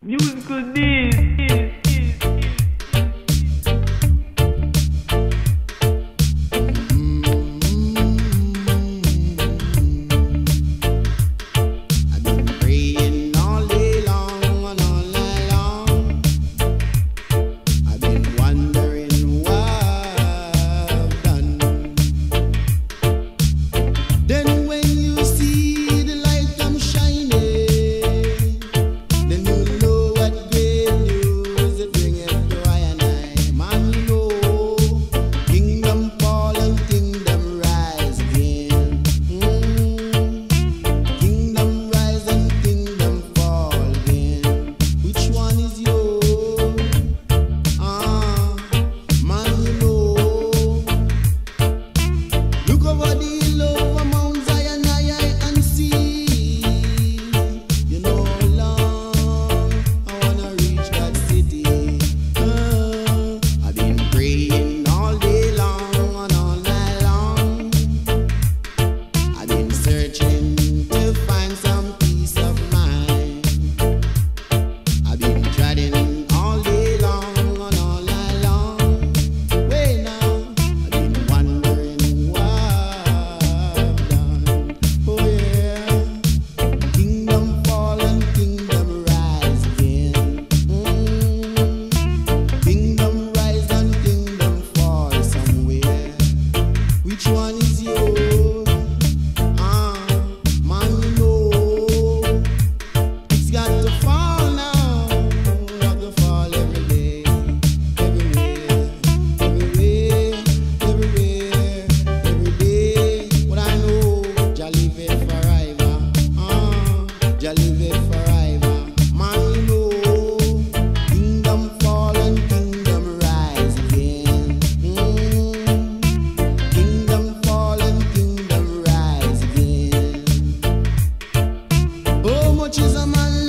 Musical needs. one is you. much is a man